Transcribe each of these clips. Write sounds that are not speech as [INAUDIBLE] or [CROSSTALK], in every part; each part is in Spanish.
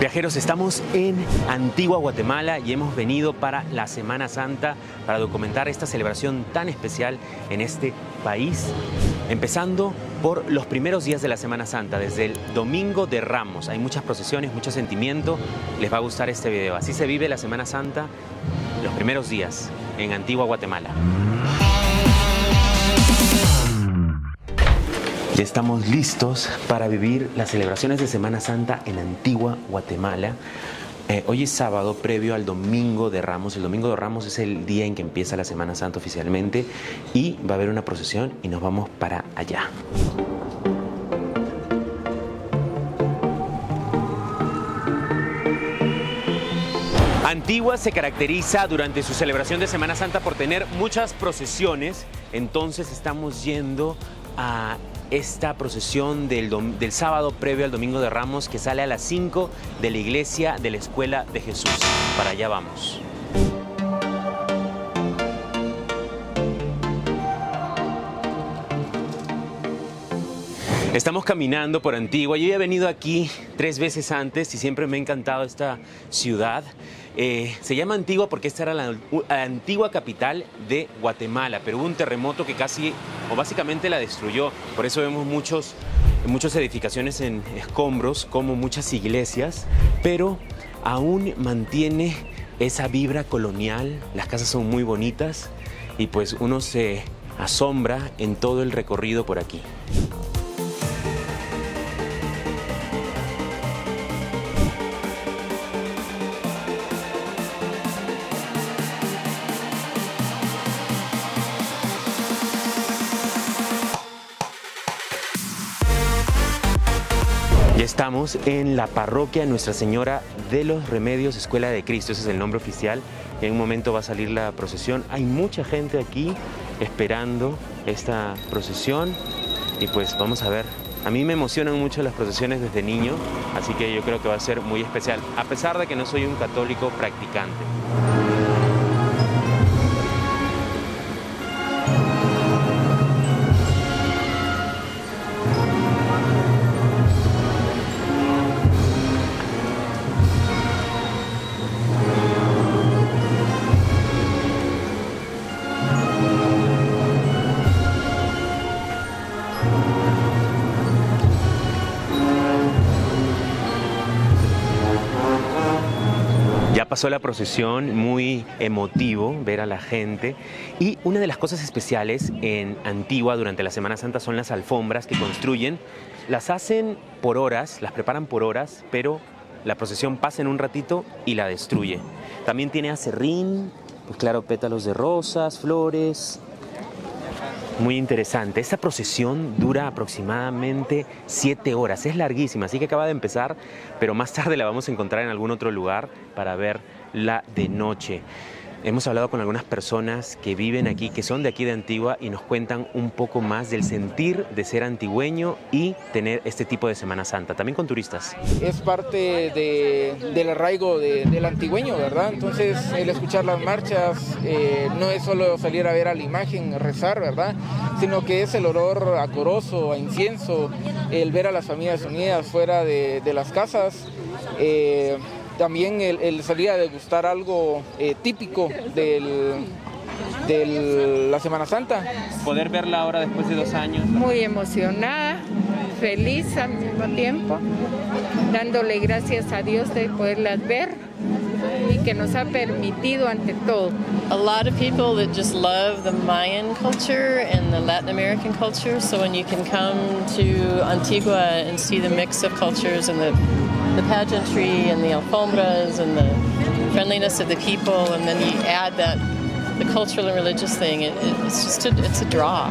Viajeros, estamos en Antigua Guatemala y hemos venido para la Semana Santa para documentar esta celebración tan especial en este país, empezando por los primeros días de la Semana Santa, desde el Domingo de Ramos. Hay muchas procesiones, mucho sentimiento. Les va a gustar este video. Así se vive la Semana Santa los primeros días en Antigua Guatemala. Estamos listos para vivir las celebraciones de Semana Santa en Antigua Guatemala. Eh, hoy es sábado previo al Domingo de Ramos. El Domingo de Ramos es el día en que empieza la Semana Santa oficialmente y va a haber una procesión y nos vamos para allá. Antigua se caracteriza durante su celebración de Semana Santa por tener muchas procesiones, entonces estamos yendo a esta procesión del, del, sábado previo al Domingo de Ramos que sale a las 5 de la iglesia de la Escuela de Jesús. Para allá vamos. Estamos caminando por Antigua. Yo he venido aquí tres veces antes y siempre me ha encantado esta ciudad. Eh, se llama Antigua porque esta era la, antigua capital de Guatemala, pero hubo un terremoto que casi o básicamente la destruyó. Por eso vemos muchos, muchas edificaciones en escombros, como muchas iglesias, pero aún mantiene esa vibra colonial. Las casas son muy bonitas y pues uno se asombra en todo el recorrido por aquí. En la parroquia Nuestra Señora de los Remedios Escuela de Cristo, ese es el nombre oficial. En un momento va a salir la procesión. Hay mucha gente aquí esperando esta procesión y pues vamos a ver. A mí me emocionan mucho las procesiones desde niño, así que yo creo que va a ser muy especial, a pesar de que no soy un católico practicante. Pasó la procesión, muy emotivo ver a la gente. Y una de las cosas especiales en Antigua durante la Semana Santa son las alfombras que construyen. Las hacen por horas, las preparan por horas, pero la procesión pasa en un ratito y la destruye. También tiene acerrín, pues claro, pétalos de rosas, flores, muy interesante. Esta procesión dura aproximadamente siete horas. Es larguísima, así que acaba de empezar, pero más tarde la vamos a encontrar en algún otro lugar para verla de noche. Hemos hablado con algunas personas que viven aquí, que son de aquí de Antigua y nos cuentan un poco más del sentir de ser antigüeño y tener este tipo de Semana Santa, también con turistas. Es parte de, del arraigo de, del antigüeño, ¿verdad? Entonces el escuchar las marchas eh, no es solo salir a ver a la imagen, rezar, ¿verdad? Sino que es el olor acoroso, a incienso, el ver a las familias unidas fuera de, de las casas. Eh, también el, el, salir a degustar algo eh, típico del, de la Semana Santa. Poder verla ahora después de dos años. Muy emocionada, feliz al mismo tiempo, dándole gracias a Dios de poderlas ver y que nos ha permitido ante todo. A lot of people that just love the Mayan culture and the Latin American culture, so when you can come to Antigua and see the mix of cultures and the the pageantry and the alfombras and the friendliness of the people, and then you add that the cultural and religious thing. It, it's just a, it's a draw.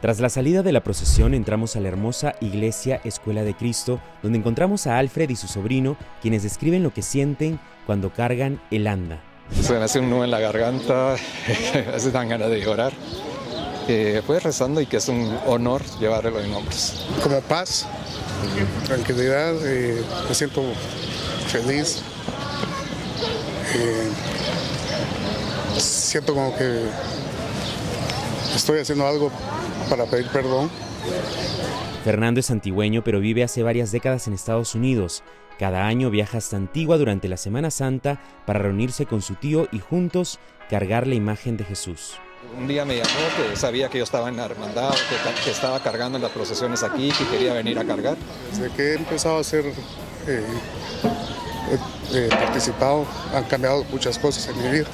Tras la salida de la procesión entramos a la hermosa iglesia Escuela de Cristo, donde encontramos a Alfred y su sobrino, quienes describen lo que sienten cuando cargan el anda. Se me hace un nudo en la garganta, [LAUGHS] a veces dan ganas de llorar. Eh, pues rezando y que es un honor llevarlo en hombros. Como paz, tranquilidad, eh, me siento feliz. Eh, siento como que estoy haciendo algo para pedir perdón. Fernando es antigüeño, pero vive hace varias décadas en Estados Unidos. Cada año viaja hasta Antigua durante la Semana Santa para reunirse con su tío y juntos cargar la imagen de Jesús. Un día me llamó que sabía que yo estaba en la hermandad, que, que estaba cargando en las procesiones aquí, que quería venir a cargar. Desde que he empezado a hacer, eh, he, he participado, han cambiado muchas cosas en mi vida.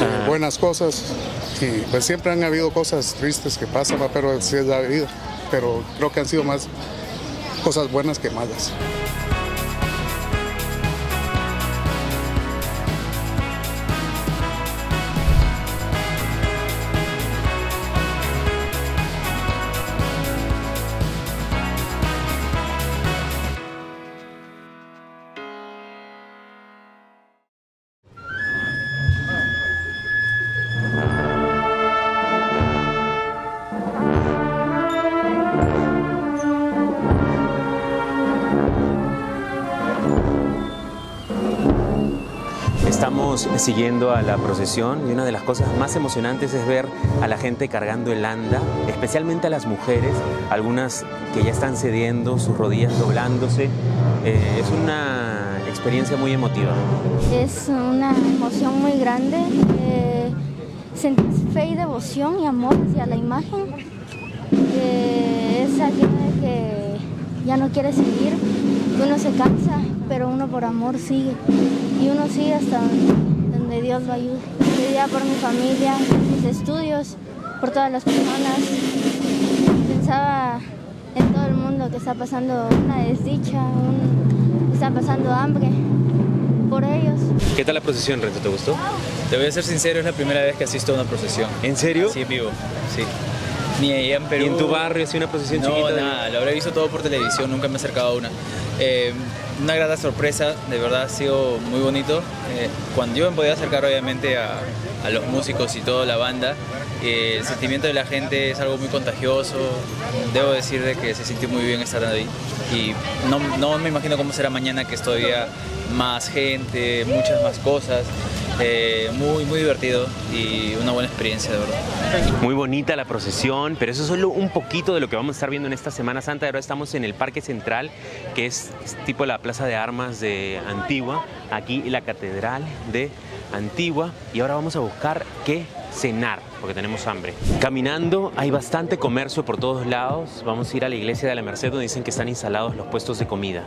Eh, buenas cosas y pues siempre han habido cosas tristes que pasan, pero así es la vida. Pero creo que han sido más cosas buenas que malas. Siguiendo a la procesión y una de las cosas más emocionantes es ver a la gente cargando el anda, especialmente a las mujeres, algunas que ya están cediendo, sus rodillas doblándose. Eh, es una experiencia muy emotiva. Es una emoción muy grande. Eh, fe y devoción y amor hacia la imagen. Es que ya no quiere seguir, uno se cansa, pero uno por amor sigue. Y uno sigue hasta donde, donde Dios lo ayude. Pedía por mi familia, mis estudios, por todas las personas. Pensaba en todo el mundo que está pasando una desdicha, un- está pasando hambre, por ellos. ¿Qué tal la procesión, Renzo? ¿Te gustó? Te voy a ser sincero, es la primera vez que asisto a una procesión. ¿En serio? Sí, en vivo, sí. Ni allá en Perú. ¿Y en tu barrio sí una procesión no, chiquita? de- nada, lo habré visto todo por televisión, nunca me he acercado a una. Eh, una grata sorpresa, de verdad ha sido muy bonito. Eh, cuando yo me podía acercar obviamente a, a los músicos y toda la banda, eh, el sentimiento de la gente es algo muy contagioso. Debo decir de que se sintió muy bien estar ahí. Y no, no me imagino cómo será mañana que es todavía más gente, muchas más cosas. Eh, muy, muy divertido y una buena experiencia, de verdad. Muy bonita la procesión, pero eso es solo un poquito de lo que vamos a estar viendo en esta Semana Santa. Ahora estamos en el Parque Central, que es tipo la Plaza de Armas de Antigua, aquí la Catedral de Antigua, y ahora vamos a buscar qué cenar, porque tenemos hambre. Caminando hay bastante comercio por todos lados. Vamos a ir a la iglesia de la Merced, donde dicen que están instalados los puestos de comida.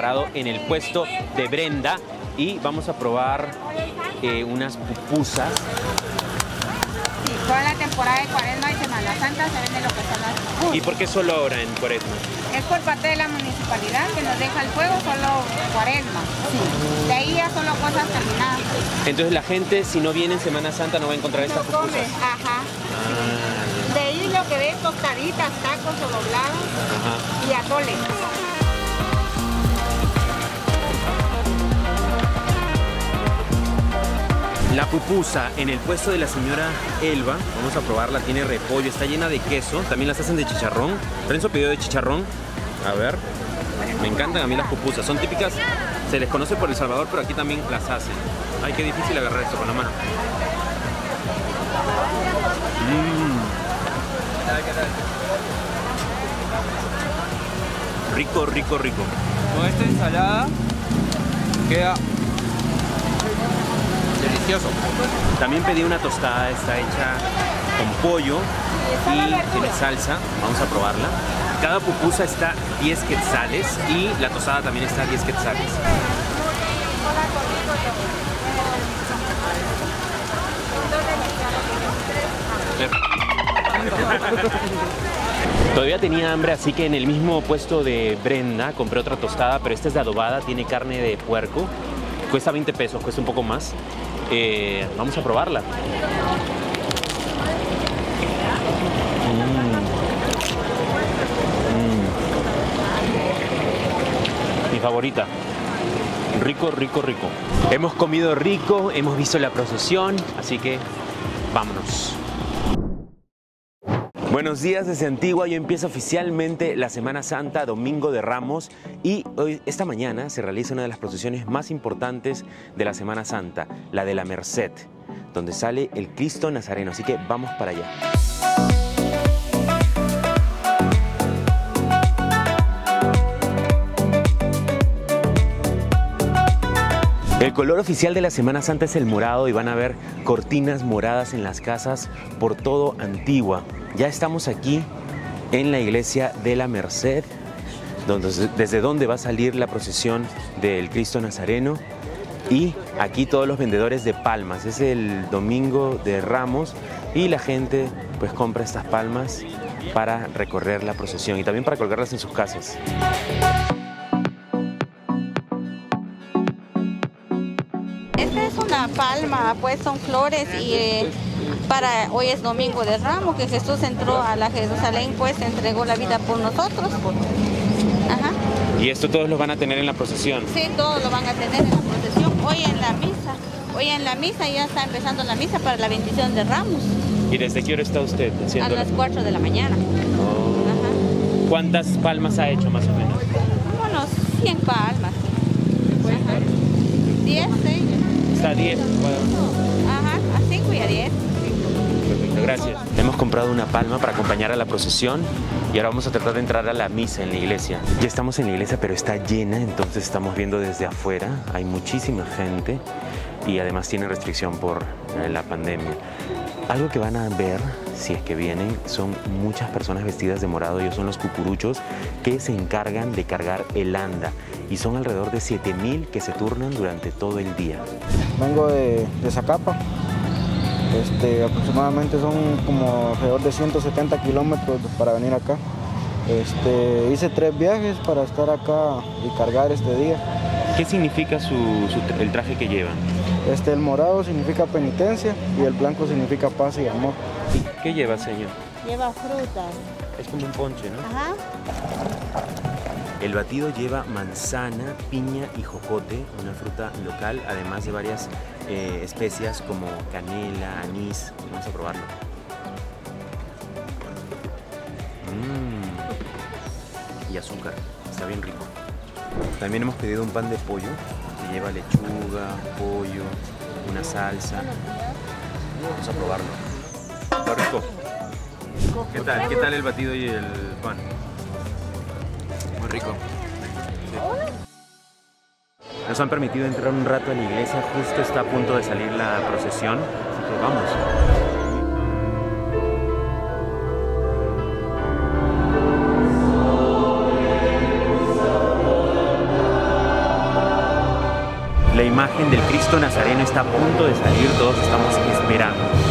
Parado en el puesto de Brenda y vamos a probar eh, unas pupusas. Sí, toda la temporada de Cuaresma y Semana Santa se vende lo que son las pupusas. ¿Y por qué solo ahora en Cuaresma? Es por parte de la municipalidad que nos deja el fuego solo Cuaresma. De ahí ya solo cosas terminadas. Entonces la gente si no viene en Semana Santa no va a encontrar estas No come, pupusas. ajá. Ah, De ahí lo que ves tostaditas, tacos o doblados y atole. La pupusa en el puesto de la señora Elba, vamos a probarla, tiene repollo, está llena de queso, también las hacen de chicharrón. Renzo pidió de chicharrón. A ver, me encantan a mí las pupusas, son típicas, se les conoce por El Salvador, pero aquí también las hacen. Ay, qué difícil agarrar esto con la mano. Mm. Rico, rico, rico. Con esta ensalada queda También pedí una tostada, está hecha con pollo y tiene salsa. Vamos a probarla. Cada pupusa está 10 quetzales y la tostada también está 10 quetzales. Todavía tenía hambre, así que en el mismo puesto de Brenda compré otra tostada, pero esta es de adobada, tiene carne de puerco. Cuesta 20 pesos, cuesta un poco más. Eh, vamos a probarla. Mm. Mm. Mi favorita. Rico, rico, rico. Hemos comido rico, hemos visto la procesión, así que vámonos. Buenos días desde Antigua, hoy empieza oficialmente la Semana Santa, Domingo de Ramos, y hoy, esta mañana se realiza una de las procesiones más importantes de la Semana Santa, la de la Merced, donde sale el Cristo Nazareno, así que vamos para allá. El color oficial de la Semana Santa es el morado y van a ver cortinas moradas en las casas por todo Antigua. Ya estamos aquí en la iglesia de la Merced, donde, desde donde va a salir la procesión del Cristo Nazareno. Y aquí todos los vendedores de palmas. Es el domingo de Ramos y la gente pues compra estas palmas para recorrer la procesión y también para colgarlas en sus casas. Una palma, pues son flores y eh, para hoy es domingo de Ramos, que Jesús entró a la Jerusalén, pues entregó la vida por nosotros. Ajá. ¿Y esto todos lo van a tener en la procesión? Sí, todos lo van a tener en la procesión. Hoy en la misa, hoy en la misa ya está empezando la misa para la bendición de Ramos. ¿Y desde qué hora está usted A las 4 de la mañana. Oh. ¿Cuántas palmas ha hecho más o menos? Unos 100 palmas. Ajá. 10, sí. Está 10. Ajá, a 5 y a 10. Perfecto, gracias. Hemos comprado una palma para acompañar a la procesión y ahora vamos a tratar de entrar a la misa en la iglesia. Ya estamos en la iglesia, pero está llena, entonces estamos viendo desde afuera. Hay muchísima gente y además tiene restricción por eh, la pandemia. Algo que van a ver, si es que vienen, son muchas personas vestidas de morado. Ellos son los cucuruchos que se encargan de cargar el anda. Y son alrededor de 7.000 que se turnan durante todo el día. Vengo de, de Zacapa. Este, aproximadamente son como alrededor de 170 kilómetros para venir acá. Este, hice tres viajes para estar acá y cargar este día. ¿Qué significa su, su- el traje que llevan? Este, el morado significa penitencia y el blanco significa paz y amor. ¿Y qué lleva, señor? Lleva frutas. Es como un ponche, ¿no? Ajá. El batido lleva manzana, piña y jocote, una fruta local, además de varias eh, especias como canela, anís. Vamos a probarlo. Mm. Y azúcar, está bien rico. También hemos pedido un pan de pollo que lleva lechuga, pollo, una salsa. Vamos a probarlo. Está rico. ¿Qué tal? ¿Qué tal el batido y el pan? Nos han permitido entrar un rato a la iglesia, justo está a punto de salir la procesión, así que vamos. La imagen del Cristo Nazareno está a punto de salir, todos estamos esperando.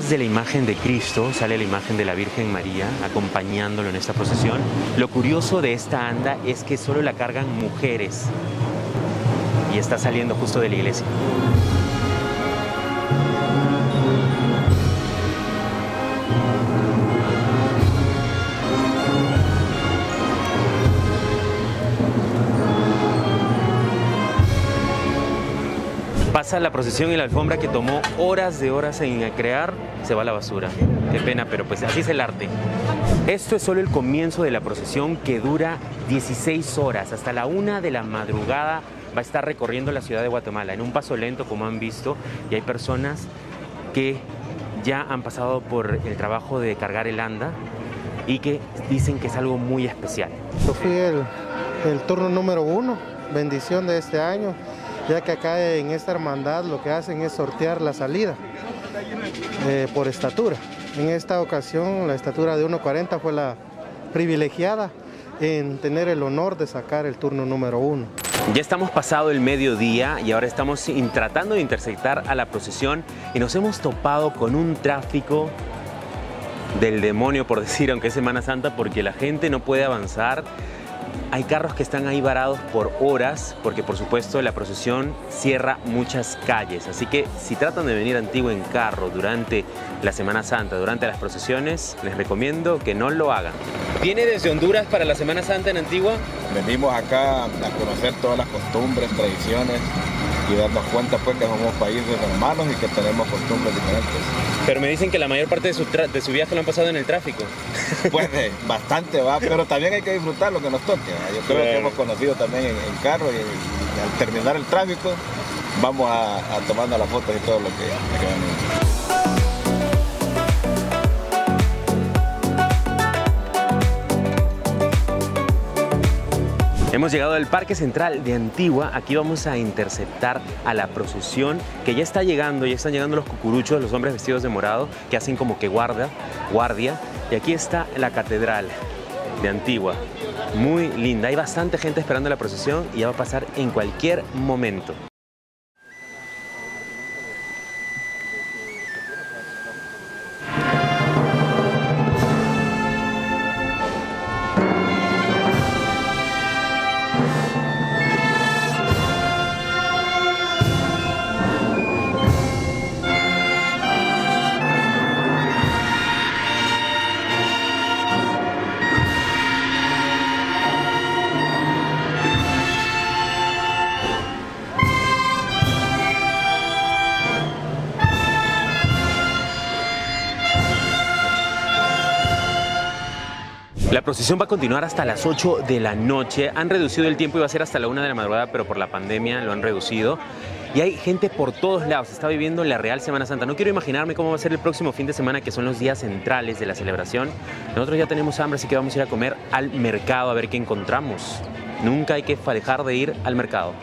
Atrás de la imagen de Cristo sale la imagen de la Virgen María acompañándolo en esta procesión. Lo curioso de esta anda es que solo la cargan mujeres y está saliendo justo de la iglesia. Pasa la procesión y la alfombra que tomó horas de horas en crear, se va a la basura. Qué pena, pero pues así es el arte. Esto es solo el comienzo de la procesión que dura 16 horas. Hasta la una de la madrugada va a estar recorriendo la ciudad de Guatemala en un paso lento, como han visto, y hay personas que ya han pasado por el trabajo de cargar el anda y que dicen que es algo muy especial. Yo fui el, el turno número uno, bendición de este año, ya que acá en esta hermandad lo que hacen es sortear la salida eh, por estatura. En esta ocasión la estatura de 1.40 fue la privilegiada en tener el honor de sacar el turno número uno. Ya estamos pasado el mediodía y ahora estamos tratando de interceptar a la procesión y nos hemos topado con un tráfico del demonio, por [LAUGHS] decir, aunque es Semana Santa, porque la gente no puede avanzar. Hay carros que están ahí varados por horas, porque por supuesto la procesión cierra muchas calles. Así que si tratan de venir a Antigua en carro durante la Semana Santa, durante las procesiones, les recomiendo que no lo hagan. ¿Viene desde Honduras para la Semana Santa en Antigua? Venimos acá a conocer todas las costumbres, tradiciones y darnos cuenta pues que somos países hermanos y que tenemos costumbres diferentes. Pero me dicen que la mayor parte de su, de su viaje lo han pasado en el tráfico. Pues eh, bastante va, pero también hay que disfrutar lo que nos toque. Yo creo que hemos conocido también en, carro y, al terminar el tráfico vamos a, a tomando las fotos y todo lo que, lo que Hemos llegado al Parque Central de Antigua. Aquí vamos a interceptar a la procesión que ya está llegando. Ya están llegando los cucuruchos, los hombres vestidos de morado, que hacen como que guarda, guardia. Y aquí está la catedral de Antigua. Muy linda. Hay bastante gente esperando la procesión y ya va a pasar en cualquier momento. La procesión va a continuar hasta las 8 de la noche. Han reducido el tiempo, iba a ser hasta la 1 de la madrugada, pero por la pandemia lo han reducido. Y hay gente por todos lados, está viviendo la Real Semana Santa. No quiero imaginarme cómo va a ser el próximo fin de semana, que son los días centrales de la celebración. Nosotros ya tenemos hambre, así que vamos a ir a comer al mercado a ver qué encontramos. Nunca hay que dejar de ir al mercado.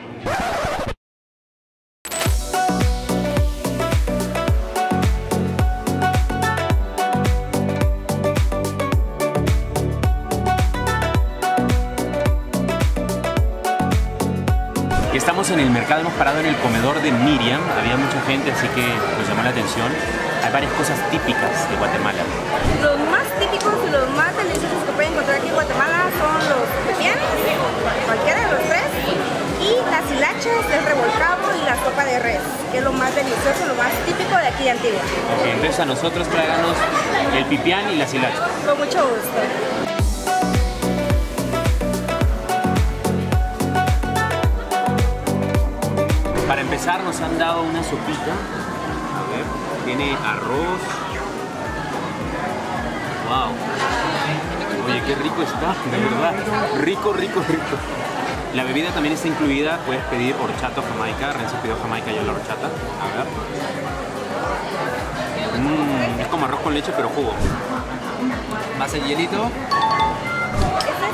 Mercado, hemos parado en el comedor de Miriam, había mucha gente, así que nos llamó la atención. Hay varias cosas típicas de Guatemala. Los más típicos y los más deliciosos que pueden encontrar aquí en Guatemala son los pepianes, cualquiera de los tres, y las hilachas, el revolcado y la sopa de res, que es lo más delicioso, lo más típico de aquí de Antigua. Ok, entonces a nosotros tráiganos el pipián y las hilachas. Con mucho gusto. Para empezar nos han dado una sopita. A ver, tiene arroz. Wow. Oye, qué rico está, de verdad. Rico, rico, rico. La bebida también está incluida. Puedes pedir horchata jamaica. Renzo pidió jamaica y la horchata. A ver. Mm, es como arroz con leche, pero jugo. Más el hielito.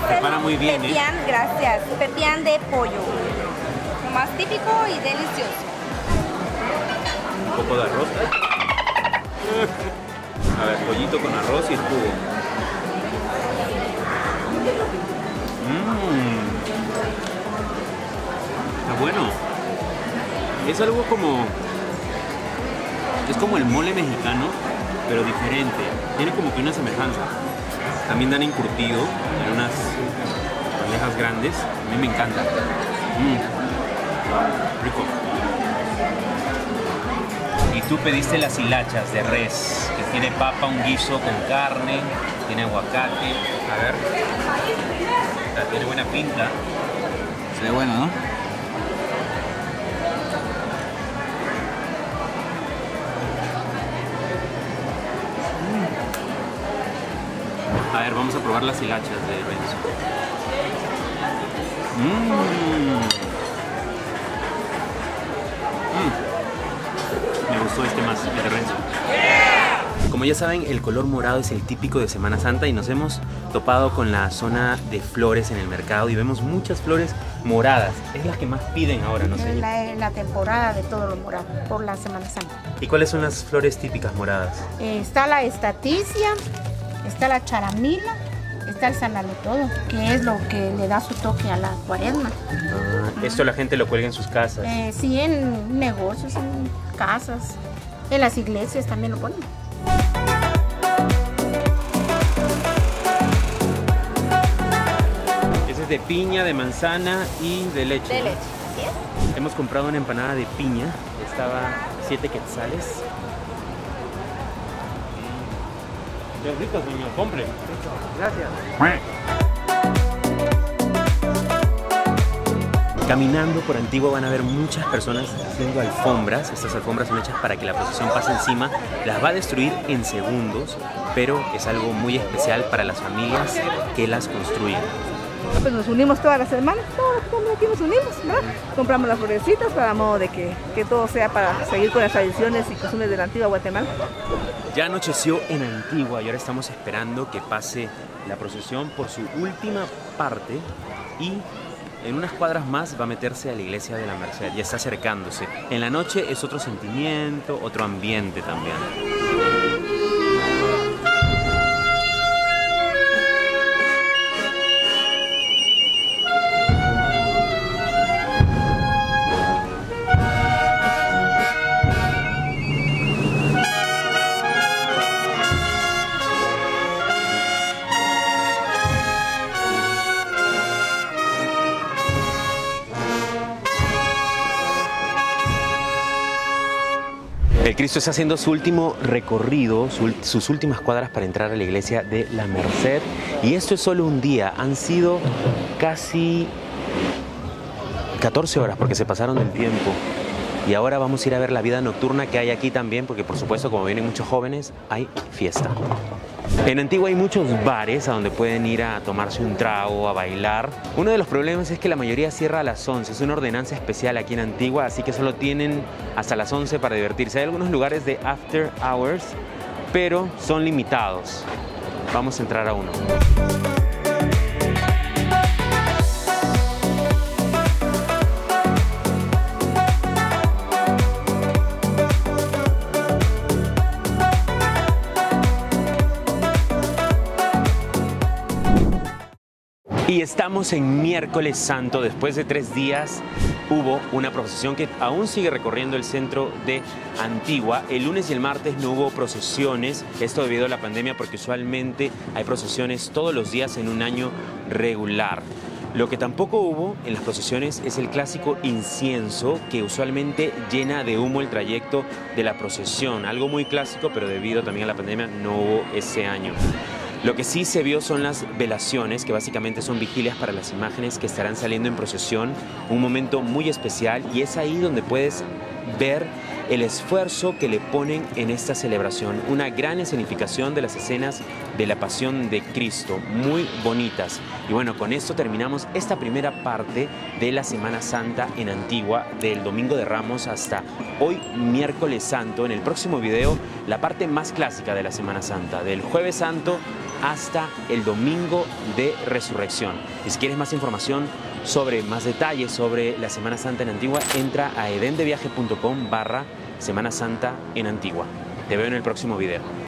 Prepara muy bien, ¿eh? Pepián, gracias. Pepián de pollo. Más típico y delicioso. Un poco de arroz. [LAUGHS] A ver, pollito con arroz y el jugo. Mmm. Está bueno. Es algo como... Es como el mole mexicano, pero diferente. Tiene como que una semejanza. También dan encurtido en unas bandejas grandes. A mí me encanta. Mmm. Rico. Y tú pediste las hilachas de res, que tiene papa, un guiso con carne, tiene aguacate. A ver. Tiene buena pinta. Se ve bueno, ¿no? A ver, vamos a probar las hilachas de Renzo. Mmm. Gustó este más, el de Renzo. Como ya saben, el color morado es el típico de Semana Santa y nos hemos topado con la zona de flores en el mercado y vemos muchas flores moradas. Es la que más piden ahora, no sé. La, la temporada de todo lo morado por la Semana Santa. ¿Y cuáles son las flores típicas moradas? Eh, está la estaticia, está la charamila, está el todo, que es lo que le da su toque a la cuaresma. Ah, esto la gente lo cuelga en sus casas. Eh, sí, en negocios, en casas, en las iglesias también lo ponen. Ese es de piña, de manzana y de leche. De leche, así es. Hemos comprado una empanada de piña, estaba 7 quetzales. Qué rico, señor, compre. Gracias. Caminando por Antigua van a ver muchas personas haciendo alfombras. Estas alfombras son hechas para que la procesión pase encima. Las va a destruir en segundos, pero es algo muy especial para las familias que las construyen. Pues nos unimos todas las todos todos aquí nos unimos, ¿verdad? Compramos las florecitas para modo de que, que todo sea para seguir con las tradiciones y costumbres de la antigua Guatemala. Ya anocheció en Antigua y ahora estamos esperando que pase la procesión por su última parte y en unas cuadras más va a meterse a la iglesia de la Merced, ya está acercándose. En la noche es otro sentimiento, otro ambiente también. El Cristo está haciendo su último recorrido, su- sus últimas cuadras para entrar a la iglesia de la Merced. Y esto es solo un día, han sido casi 14 horas porque se pasaron del tiempo. Y ahora vamos a ir a ver la vida nocturna que hay aquí también, porque por supuesto, como vienen muchos jóvenes, hay fiesta. En Antigua hay muchos bares a donde pueden ir a tomarse un trago, a bailar. Uno de los problemas es que la mayoría cierra a las 11. Es una ordenanza especial aquí en Antigua, así que solo tienen hasta las 11 para divertirse. Hay algunos lugares de after hours, pero son limitados. Vamos a entrar a uno. Y estamos en miércoles santo. Después de tres días hubo una procesión que aún sigue recorriendo el centro de Antigua. El lunes y el martes no hubo procesiones. Esto debido a la pandemia porque usualmente hay procesiones todos los días en un año regular. Lo que tampoco hubo en las procesiones es el clásico incienso que usualmente llena de humo el trayecto de la procesión. Algo muy clásico, pero debido también a la pandemia no hubo ese año. Lo que sí se vio son las velaciones, que básicamente son vigilias para las imágenes que estarán saliendo en procesión, un momento muy especial y es ahí donde puedes ver el esfuerzo que le ponen en esta celebración, una gran escenificación de las escenas de la pasión de Cristo, muy bonitas. Y bueno, con esto terminamos esta primera parte de la Semana Santa en Antigua, del Domingo de Ramos hasta hoy miércoles santo. En el próximo video, la parte más clásica de la Semana Santa, del jueves santo hasta el domingo de resurrección. Y si quieres más información sobre más detalles sobre la Semana Santa en Antigua, entra a edendeviaje.com barra Semana Santa en Antigua. Te veo en el próximo video.